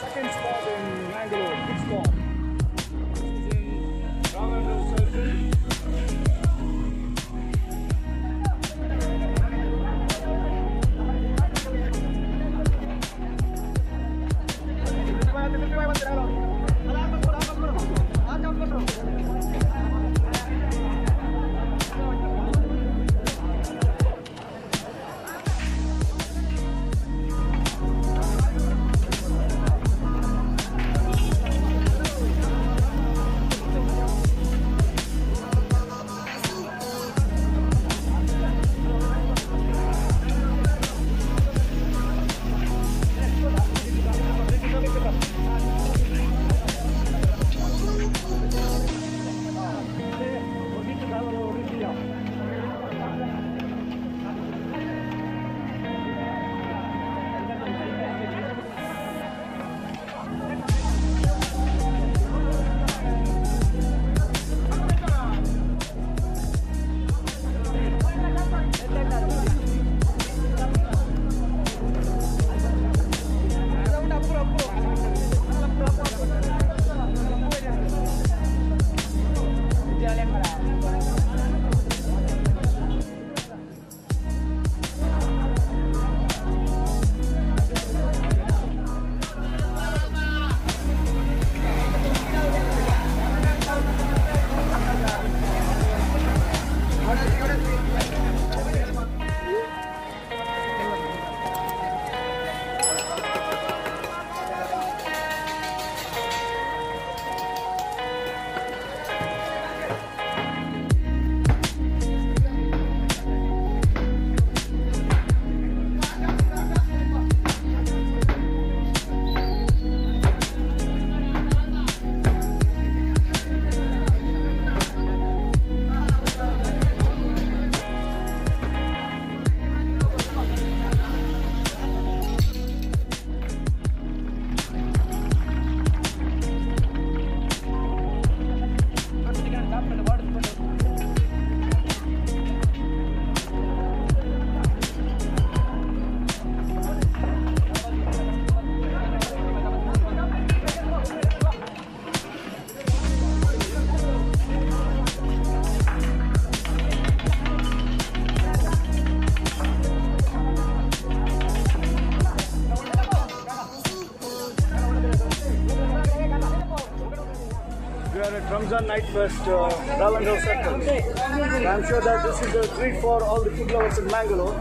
second spot in Mangalore, good spot. Are at Ramzan Night Fest, uh, Ravandal Circle. I'm sure that this is a treat for all the food lovers in Mangalore.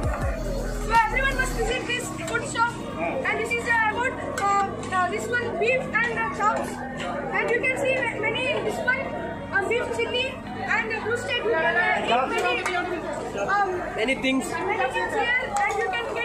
So everyone must visit this food shop. And this is uh, about uh, uh, this one beef and uh, chops. And you can see ma- many this one uh, beef chili and uh, roasted. You can uh, eat many um, Many things. many things here, and you can get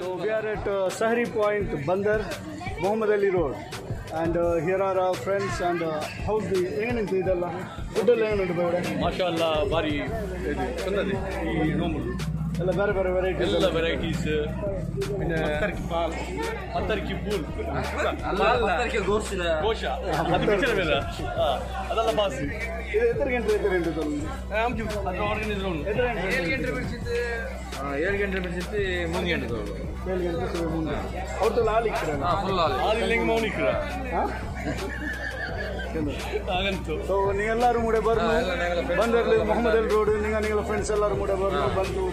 So we are at uh, Sahri Point, Bandar, Muhammad Ali Road. And uh, here are our friends and uh, how's the ಏನುಂಟು ಇದೆಲ್ಲ food ಎಲ್ಲ ಏನುಂಟು ಬೇಡ ಮಾಷಾಲ್ಲ ಭಾರಿ ಇದು ಚಂದದೆ ಈ ನೋಮುಲು ಎಲ್ಲ ಬೇರೆ ಬೇರೆ ವೆರೈಟೀಸ್ ಎಲ್ಲ ವೆರೈಟೀಸ್ പിന്നെ പത്തരക്ക് പൂൾ ഘോഷ അത് പിക്ചർ ಬೇರೆ ಆ, ಅದೆಲ್ಲ ಬಾಸ್ ಇದು ಎತ್ತರ ಗಂಟೆ ಎತ್ತರ ಗಂಟೆ ತೊಂದು ನಮ್ಗೆ ಅದ್ರ ಆರ್ಗನೈಸರ್ ಉಂಟು ಎತ್ತರ ಗಂಟೆ ಏಳು ಗಂಟೆ ಬಿಡಿಸಿದ್ದು ಮೂರು ಗಂಟೆ ತಗೊಳ್ಳು ಏಳು ಅಂತ ಸುಮಾರು ಮುಂದೆ. ಅವ್ರದ್ದು ಹಾಲು ಮೌನಿಕ್ರ ಹಾಂ ಹಾಗಂತು. ಸೊ ನೀವೆಲ್ಲರೂ ಬರ್ನು. ಬಂದಿರಲಿ ಮೊಹಮ್ಮದ್ ಅಲ್ ರೋಡ್ ನಿಂಗ ನಿಂಗಳ ಫ್ರೆಂಡ್ಸ್ ಎಲ್ಲರೂ ಮೂಡೆ ಬರ್ನು. ಬಂದು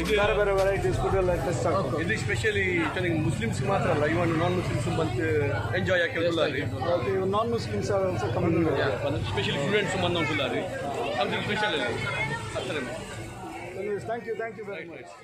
ಇದು ಬೇರೆ ಬೇರೆ ವೆರೈಟೀಸ್ ಫುಡ್ ಎಲ್ಲ ಟೆಸ್ಟ್ ಆಗ್ತದೆ. ಇದು ಸ್ಪೆಷಲಿ ಚೆನ್ನಾಗಿ ಮುಸ್ಲಿಮ್ಸ್ ಮಾತ್ರ ಅಲ್ಲ ಇವನ್ ನಾನ್ ಮುಸ್ಲಿಮ್ಸ್ ಬಂದು ಎಂಜಾಯ್ ಹಾಕಿರ್ತಾರೆ non Muslims coming specially students ಬಂದು something special thank you thank you very much.